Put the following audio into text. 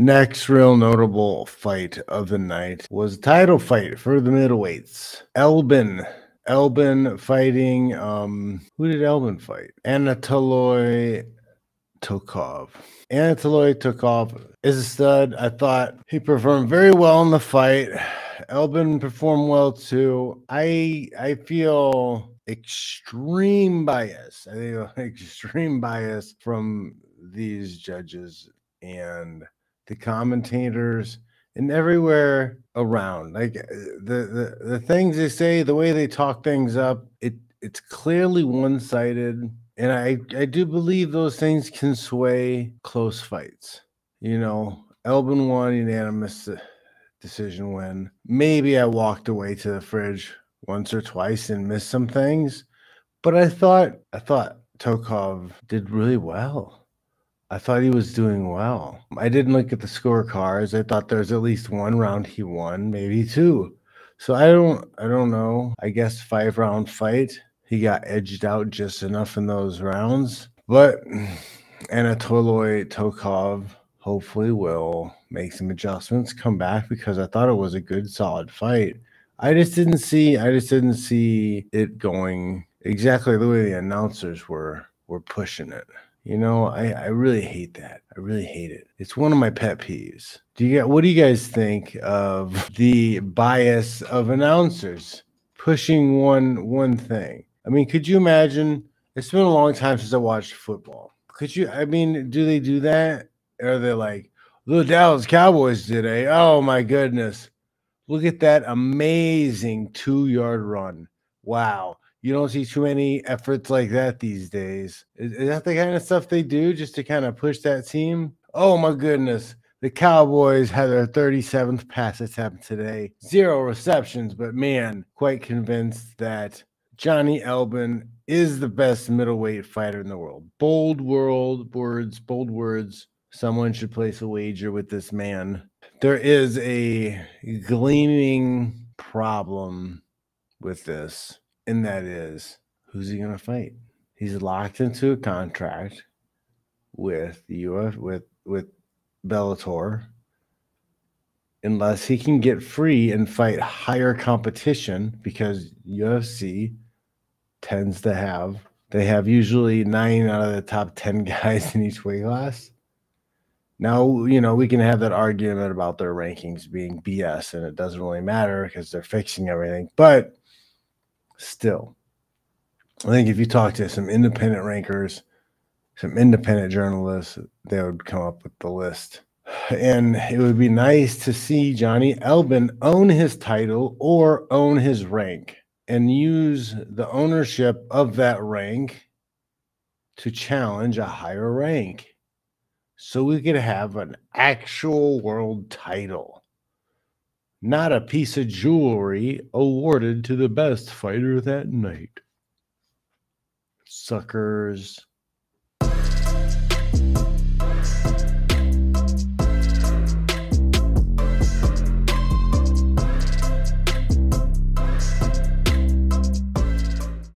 Next real notable fight of the night was title fight for the middleweights. Elben. Elben fighting um who did Elben fight? Anatoly Tokov. Anatoly Tokov is a stud. I thought he performed very well in the fight. Elben performed well too. I I feel extreme bias. I think extreme bias from these judges and the commentators and everywhere around. Like uh, the, the the things they say, the way they talk things up, it it's clearly one-sided. And I, I do believe those things can sway close fights. You know, Elben won unanimous decision win. Maybe I walked away to the fridge once or twice and missed some things, but I thought I thought Tokov did really well. I thought he was doing well. I didn't look at the scorecards. I thought there was at least one round he won, maybe two. So I don't I don't know. I guess five round fight. He got edged out just enough in those rounds. But Anatoly Tokov hopefully will make some adjustments, come back because I thought it was a good solid fight. I just didn't see I just didn't see it going exactly the way the announcers were were pushing it. You know, I, I really hate that. I really hate it. It's one of my pet peeves. Do you get what do you guys think of the bias of announcers pushing one one thing? I mean, could you imagine? It's been a long time since I watched football. Could you? I mean, do they do that? Or are they like the Dallas Cowboys today? Oh my goodness! Look at that amazing two yard run! Wow you don't see too many efforts like that these days. Is, is, that the kind of stuff they do just to kind of push that team? Oh my goodness. The Cowboys had their 37th pass attempt today. Zero receptions, but man, quite convinced that Johnny Elben is the best middleweight fighter in the world. Bold world words, bold words. Someone should place a wager with this man. There is a gleaming problem with this and that is who's he going to fight? He's locked into a contract with the UF with with Bellator unless he can get free and fight higher competition because UFC tends to have they have usually nine out of the top 10 guys in each weight class. Now, you know, we can have that argument about their rankings being BS and it doesn't really matter because they're fixing everything. But still, I think if you talk to some independent rankers, some independent journalists, they would come up with the list. And it would be nice to see Johnny Elben own his title or own his rank and use the ownership of that rank to challenge a higher rank so we could have an actual world title not a piece of jewelry awarded to the best fighter that night. Suckers.